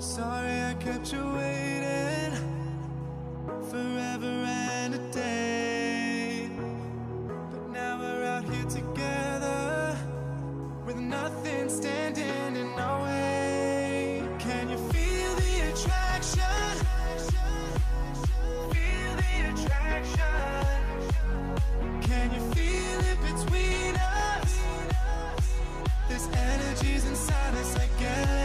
Sorry I kept you waiting forever and a day. But now we're out here together with nothing standing in our way. Can you feel the attraction? Feel the attraction. Can you feel it between us? This energy's inside us like electricity.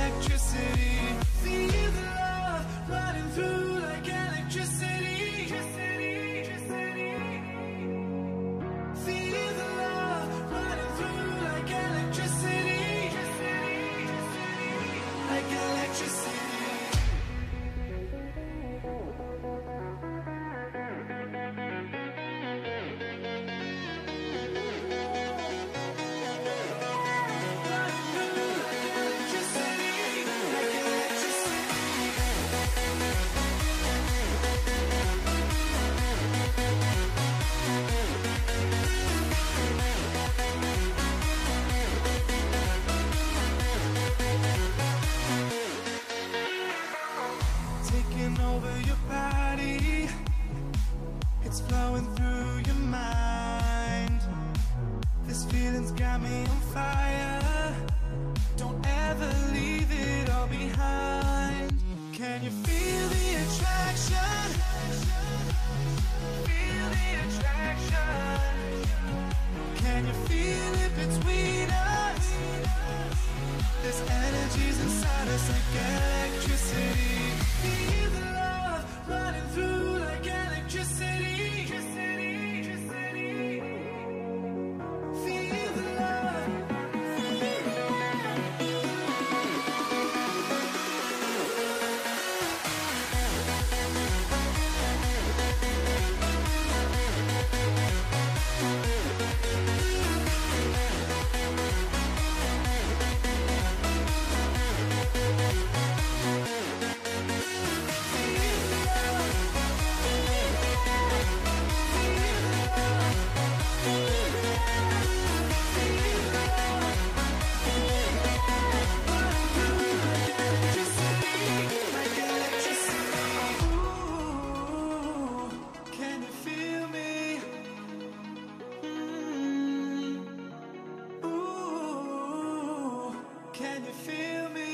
Feeling's got me on fire. Don't ever leave it all behind. Can you feel the attraction? Feel the attraction. Can you feel it between us? This energy's inside us like electricity. Can you feel me?